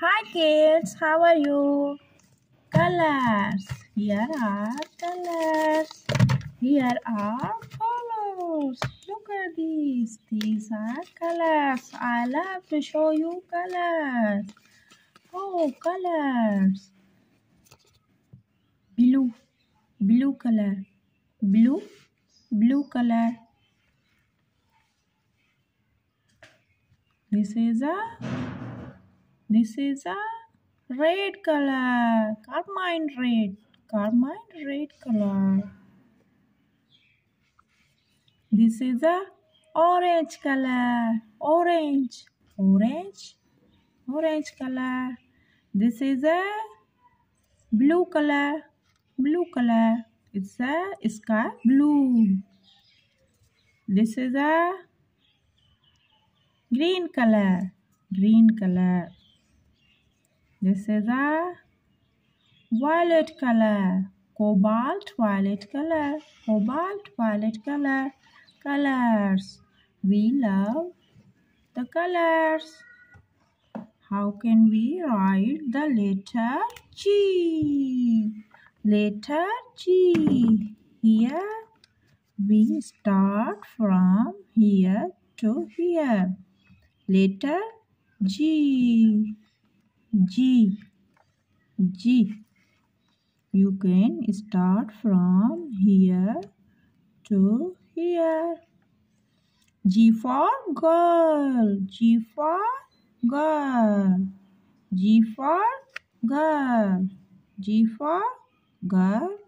Hi kids, how are you? Colors. Here are colors. Here are colors. Look at these. These are colors. I love to show you colors. Oh, colors. Blue. Blue color. Blue. Blue color. This is a this is a red color. Carmine red. Carmine red color. This is a orange color. Orange. Orange. Orange color. This is a blue color. Blue color. It's a sky blue. This is a green color. Green color. This is a violet color. Cobalt violet color. Cobalt violet color. Colors. We love the colors. How can we write the letter G? Letter G. Here we start from here to here. Letter G. G. G. You can start from here to here. G for girl. G for girl. G for girl. G for girl.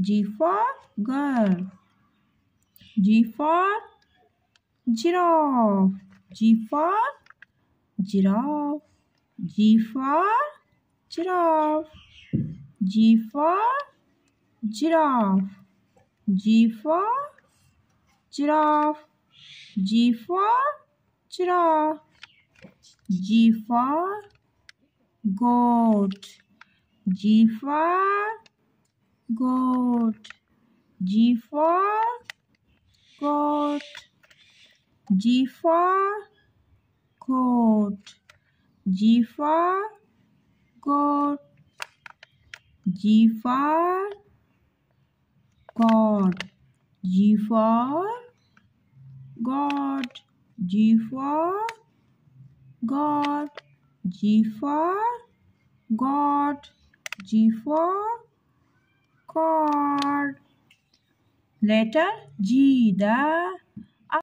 G for girl. G for giraffe. G for giraffe. G for giraffe. G for giraffe. G for giraffe. G for giraffe. G for goat. G for goat. G for goat. G for goat. G goat. G for God. G for God. G for God. G for God. G for God. Letter G. The